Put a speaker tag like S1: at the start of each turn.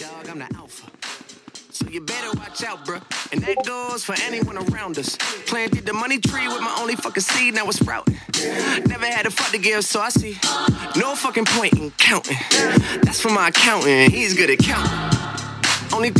S1: dog? I'm the alpha. So you better watch out, bruh. And that goes for anyone around us. Planted the money tree with my only fucking seed, now it's sprouting. Never had a fuck to give, so I see no fucking point in counting. That's for my accountant, he's good at counting. Only